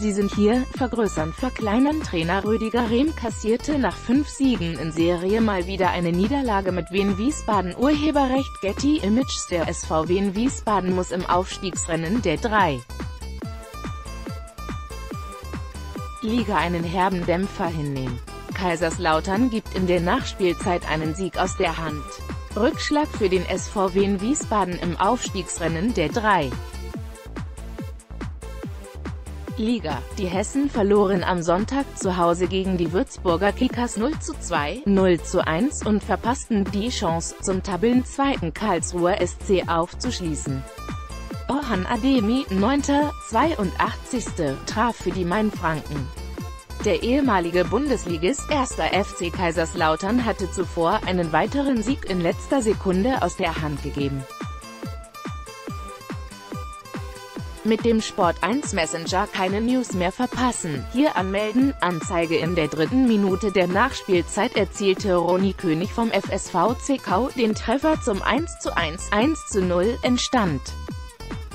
Sie sind hier, vergrößern, verkleinern Trainer Rüdiger Rehm kassierte nach fünf Siegen in Serie mal wieder eine Niederlage mit Wien Wiesbaden Urheberrecht Getty Images Der SV Wien Wiesbaden muss im Aufstiegsrennen der 3. Liga einen herben Dämpfer hinnehmen. Kaiserslautern gibt in der Nachspielzeit einen Sieg aus der Hand. Rückschlag für den SV Wien Wiesbaden im Aufstiegsrennen der 3. Liga. Die Hessen verloren am Sonntag zu Hause gegen die Würzburger Kickers 0 zu 2, 0 zu 1 und verpassten die Chance, zum Tabellenzweiten Karlsruher SC aufzuschließen. Orhan Ademi, 9. 82. traf für die Mainfranken. Der ehemalige Bundesligist 1. FC Kaiserslautern hatte zuvor einen weiteren Sieg in letzter Sekunde aus der Hand gegeben. Mit dem Sport 1 Messenger keine News mehr verpassen. Hier anmelden, Anzeige in der dritten Minute der Nachspielzeit erzielte Ronny König vom FSV Zwickau den Treffer zum 1 zu 1, 1 zu 0 entstand.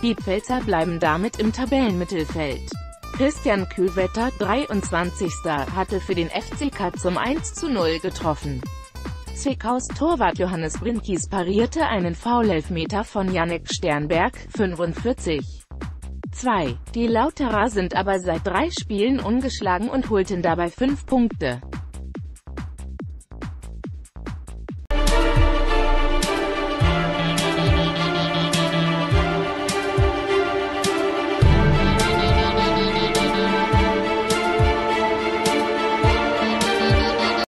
Die Pfälzer bleiben damit im Tabellenmittelfeld. Christian Kühlwetter, 23. hatte für den FCK zum 1 zu 0 getroffen. Zwickaus Torwart Johannes Brinkis parierte einen Foulelfmeter von Yannick Sternberg, 45. 2. Die Lauterer sind aber seit drei Spielen ungeschlagen und holten dabei fünf Punkte.